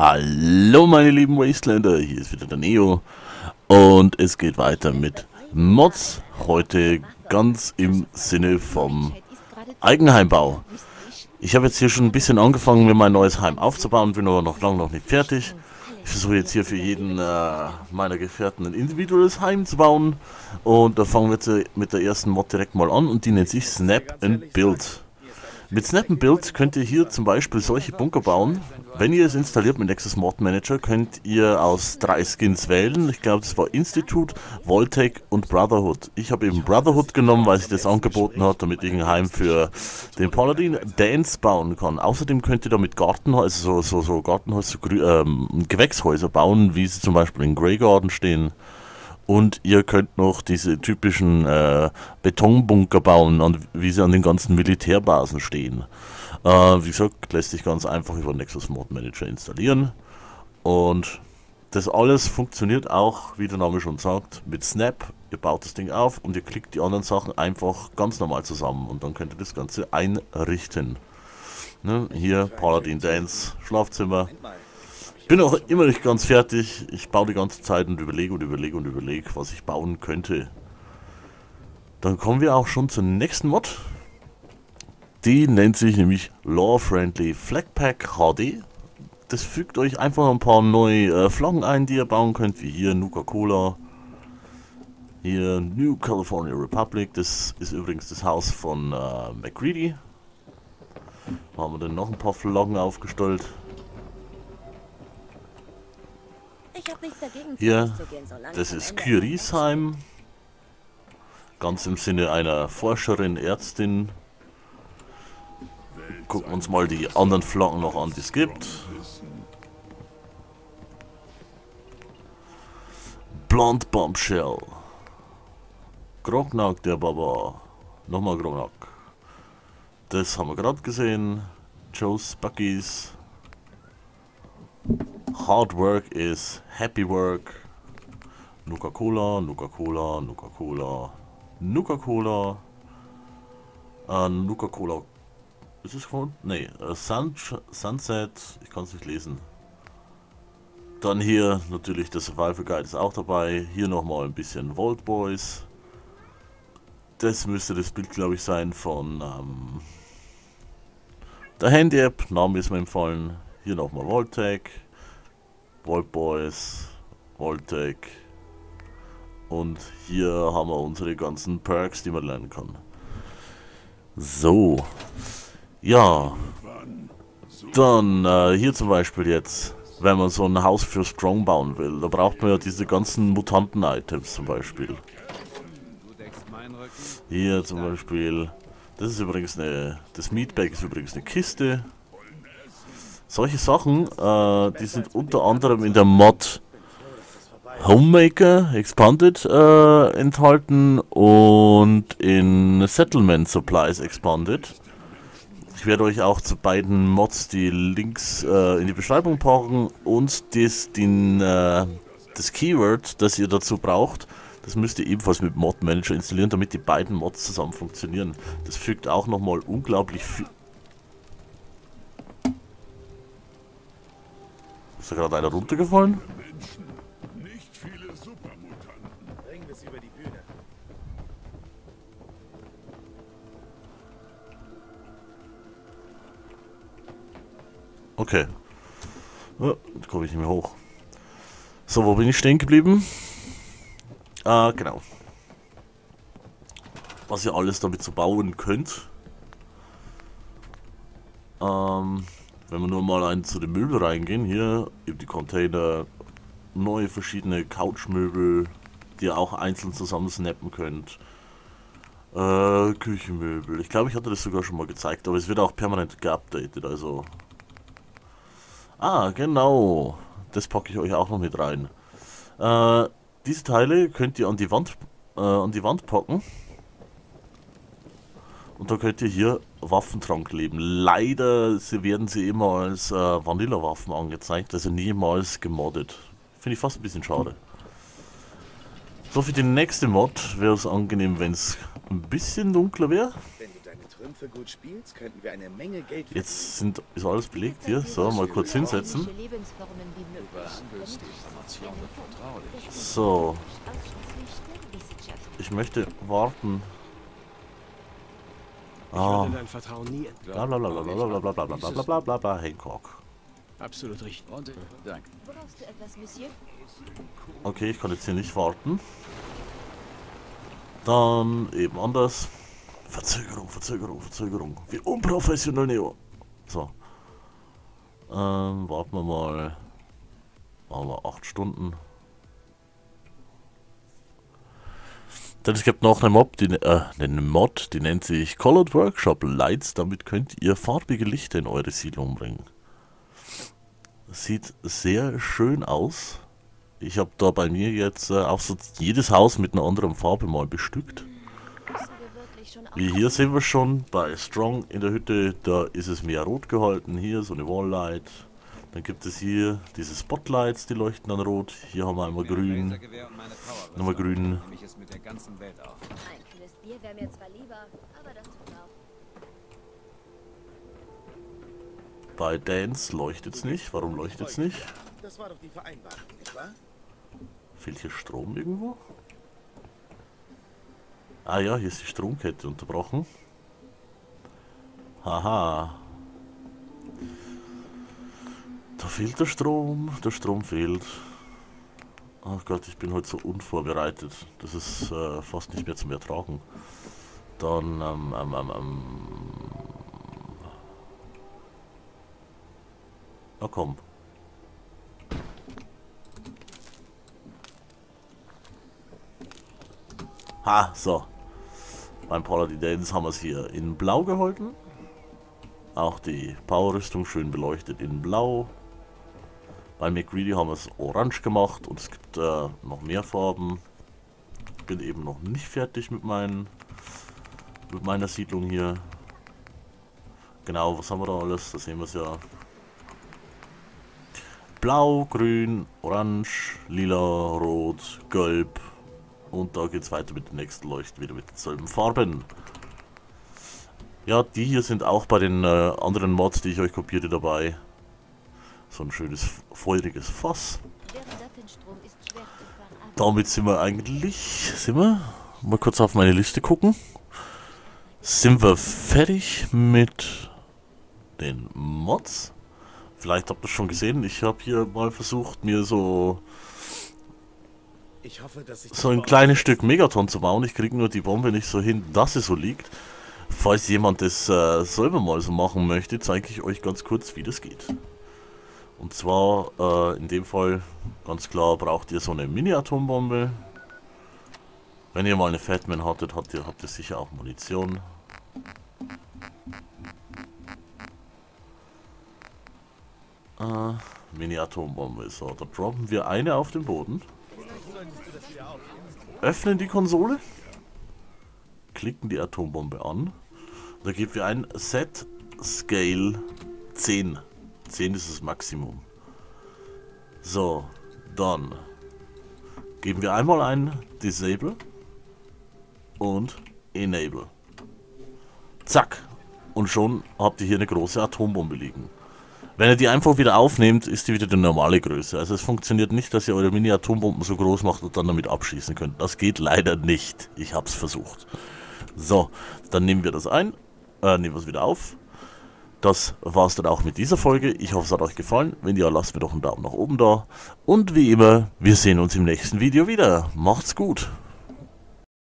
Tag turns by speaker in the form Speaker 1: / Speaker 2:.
Speaker 1: Hallo meine lieben Wastelander, hier ist wieder der Neo und es geht weiter mit Mods, heute ganz im Sinne vom Eigenheimbau. Ich habe jetzt hier schon ein bisschen angefangen, mir mein neues Heim aufzubauen, bin aber noch lange noch nicht fertig. Ich versuche jetzt hier für jeden äh, meiner Gefährten ein individuelles Heim zu bauen und da fangen wir jetzt mit der ersten Mod direkt mal an und die nennt sich Snap and Build. Mit Snap Build könnt ihr hier zum Beispiel solche Bunker bauen. Wenn ihr es installiert mit Nexus Mod Manager, könnt ihr aus drei Skins wählen. Ich glaube, das war Institute, Voltec und Brotherhood. Ich habe eben Brotherhood genommen, weil sich das angeboten hat, damit ich ein Heim für den Paladin Dance bauen kann. Außerdem könnt ihr damit Gartenhäuser, so, so, so Gartenhäuser, ähm, Gewächshäuser bauen, wie sie zum Beispiel in Grey Garden stehen. Und ihr könnt noch diese typischen äh, Betonbunker bauen, an, wie sie an den ganzen Militärbasen stehen. Äh, wie gesagt, lässt sich ganz einfach über Nexus Mod Manager installieren. Und das alles funktioniert auch, wie der Name schon sagt, mit Snap. Ihr baut das Ding auf und ihr klickt die anderen Sachen einfach ganz normal zusammen und dann könnt ihr das Ganze einrichten. Ne? Hier Paladin Dance, Schlafzimmer, bin auch immer nicht ganz fertig. Ich baue die ganze Zeit und überlege und überlege und überlege, was ich bauen könnte. Dann kommen wir auch schon zur nächsten Mod. Die nennt sich nämlich Law Friendly Flagpack HD. Das fügt euch einfach ein paar neue äh, Flaggen ein, die ihr bauen könnt, wie hier Nuka-Cola. Hier New California Republic. Das ist übrigens das Haus von äh, McCready. Da haben wir dann noch ein paar Flaggen aufgestellt. Hier, das ist Kyrisheim. Ganz im Sinne einer Forscherin, Ärztin. Gucken uns mal die anderen Flaggen noch an, die es gibt. Blond Bombshell. Grognak, der Baba. Nochmal Grognak. Das haben wir gerade gesehen. Joe's Buckies. Hard work is happy work. Nuka-Cola, Nuka-Cola, Nuka-Cola, Nuka-Cola. Äh, Nuka-Cola. Ist es gefunden? Nee, uh, Sun Sunset. Ich kann es nicht lesen. Dann hier natürlich der Survival Guide ist auch dabei. Hier nochmal ein bisschen Vault Boys. Das müsste das Bild, glaube ich, sein von ähm, der Handy-App. Name ist mir empfohlen. Hier nochmal Voltec. Vault Boys, Voltec und hier haben wir unsere ganzen Perks, die man lernen kann. So, ja, dann äh, hier zum Beispiel jetzt, wenn man so ein Haus für Strong bauen will, da braucht man ja diese ganzen Mutanten-Items zum Beispiel. Hier zum Beispiel, das ist übrigens eine, das Meatbag ist übrigens eine Kiste, solche Sachen, äh, die sind unter anderem in der Mod Homemaker Expanded äh, enthalten und in Settlement Supplies Expanded. Ich werde euch auch zu beiden Mods die Links äh, in die Beschreibung packen und das, den, äh, das Keyword, das ihr dazu braucht, das müsst ihr ebenfalls mit Mod Manager installieren, damit die beiden Mods zusammen funktionieren. Das fügt auch nochmal unglaublich viel Ist da gerade einer runtergefallen? Okay. Ja, jetzt komme ich nicht mehr hoch. So, wo bin ich stehen geblieben? Ah, genau. Was ihr alles damit so bauen könnt. Ähm, wenn wir nur mal ein zu den Möbeln reingehen, hier eben die Container, neue verschiedene Couchmöbel, die ihr auch einzeln zusammen snappen könnt. Äh, Küchenmöbel. Ich glaube, ich hatte das sogar schon mal gezeigt, aber es wird auch permanent geupdatet, also. Ah, genau. Das packe ich euch auch noch mit rein. Äh, diese Teile könnt ihr an die Wand, äh, an die Wand packen. Und da könnt ihr hier Waffentrank leben. Leider werden sie immer als äh, Vanilla-Waffen angezeigt, also niemals gemoddet. Finde ich fast ein bisschen schade. So, für die nächste Mod wäre es angenehm, wenn es ein bisschen dunkler wäre.
Speaker 2: Trümpfe gut spielst, könnten wir eine Menge Geld verdienen.
Speaker 1: Jetzt sind, ist alles belegt hier. So, mal kurz hinsetzen. So. Ich möchte warten. Ah.
Speaker 3: Ich dein Vertrauen nie
Speaker 1: Bla bla bla bla bla bla bla bla bla bla bla bla bla Hancock.
Speaker 3: Absolut richtig.
Speaker 4: Und, danke.
Speaker 5: Brauchst du etwas, Monsieur?
Speaker 1: Okay, ich kann jetzt hier nicht warten. Dann eben anders. Verzögerung, Verzögerung, Verzögerung. Wie unprofessionell, Neo. So. Ähm, warten wir mal. Machen wir 8 Stunden. Denn es gibt noch eine Mob, die, äh, eine Mod, die nennt sich Colored Workshop Lights. Damit könnt ihr farbige Lichter in eure Siedlung bringen. Sieht sehr schön aus. Ich habe da bei mir jetzt äh, auch so jedes Haus mit einer anderen Farbe mal bestückt. Wie hier sehen wir schon bei Strong in der Hütte, da ist es mehr rot gehalten. Hier so eine Walllight. Dann gibt es hier diese Spotlights, die leuchten dann rot. Hier haben wir einmal grün. Nochmal grün. Bei Dance leuchtet es nicht. Warum leuchtet es nicht? Fehlt hier Strom irgendwo? Ah ja, hier ist die Stromkette unterbrochen. Haha. Da fehlt der Strom. Der Strom fehlt. Ach Gott, ich bin heute so unvorbereitet. Das ist äh, fast nicht mehr zum Ertragen. Dann, ähm, ähm, ähm, ähm. Na komm. Ha, so. Beim Paladin Dance haben wir es hier in Blau gehalten. Auch die Powerrüstung schön beleuchtet in Blau. Bei McGreedy haben wir es orange gemacht und es gibt äh, noch mehr Farben. Bin eben noch nicht fertig mit, meinen, mit meiner Siedlung hier. Genau, was haben wir da alles? Da sehen wir es ja. Blau, Grün, Orange, Lila, Rot, Gelb, und da geht es weiter mit den nächsten Leuchten, wieder mit denselben Farben. Ja, die hier sind auch bei den äh, anderen Mods, die ich euch kopierte, dabei. So ein schönes, feuriges Fass. Damit sind wir eigentlich, sind wir, mal kurz auf meine Liste gucken. Sind wir fertig mit den Mods? Vielleicht habt ihr es schon gesehen, ich habe hier mal versucht, mir so
Speaker 2: Ich hoffe, dass ich
Speaker 1: so ein kleines Stück Megaton zu bauen. Ich kriege nur die Bombe nicht so hin, dass sie so liegt. Falls jemand das äh, selber mal so machen möchte, zeige ich euch ganz kurz, wie das geht. Und zwar, äh, in dem Fall, ganz klar, braucht ihr so eine Mini-Atombombe. Wenn ihr mal eine Fatman hattet, habt ihr, habt ihr sicher auch Munition. Äh, Mini-Atombombe. So, da droppen wir eine auf den Boden. Öffnen die Konsole. Klicken die Atombombe an. Da geben wir ein Set Scale 10. 10 ist das Maximum. So, dann geben wir einmal ein Disable und Enable. Zack. Und schon habt ihr hier eine große Atombombe liegen. Wenn ihr die einfach wieder aufnehmt, ist die wieder die normale Größe. Also es funktioniert nicht, dass ihr eure Mini-Atombomben so groß macht und dann damit abschießen könnt. Das geht leider nicht. Ich hab's versucht. So, dann nehmen wir das ein, äh, nehmen wir es wieder auf. Das war's dann auch mit dieser Folge. Ich hoffe, es hat euch gefallen. Wenn ja, lasst mir doch einen Daumen nach oben da. Und wie immer, wir sehen uns im nächsten Video wieder. Macht's gut.